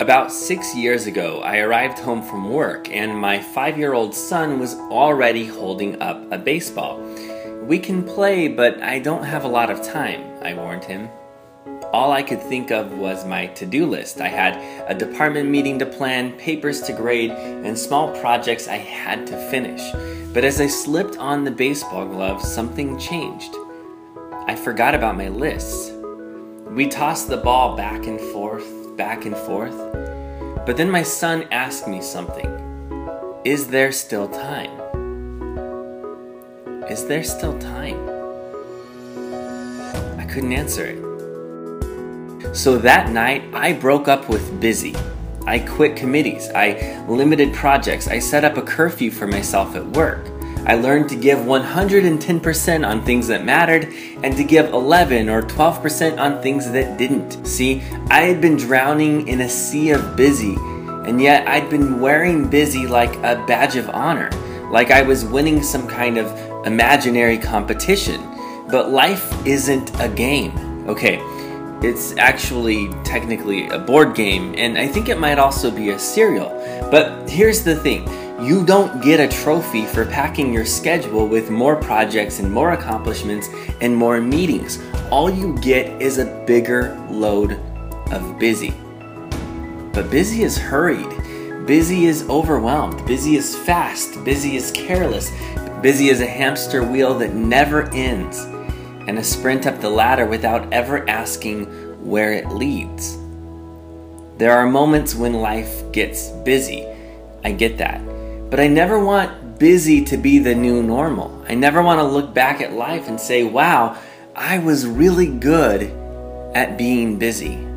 About six years ago, I arrived home from work and my five year old son was already holding up a baseball. We can play, but I don't have a lot of time, I warned him. All I could think of was my to do list. I had a department meeting to plan, papers to grade, and small projects I had to finish. But as I slipped on the baseball glove, something changed. I forgot about my lists. We tossed the ball back and forth, back and forth. But then my son asked me something Is there still time? Is there still time? I couldn't answer it. So that night, I broke up with Busy. I quit committees. I limited projects. I set up a curfew for myself at work. I learned to give 110% on things that mattered and to give 11 or 12% on things that didn't. See, I had been drowning in a sea of busy, and yet I'd been wearing busy like a badge of honor, like I was winning some kind of imaginary competition. But life isn't a game. Okay, it's actually technically a board game, and I think it might also be a cereal. But here's the thing you don't get a trophy for packing your schedule with more projects and more accomplishments and more meetings. All you get is a bigger load of busy. But busy is hurried. Busy is overwhelmed. Busy is fast. Busy is careless. Busy is a hamster wheel that never ends and a sprint up the ladder without ever asking where it leads. There are moments when life gets busy. I get that. But I never want busy to be the new normal. I never want to look back at life and say, wow, I was really good at being busy.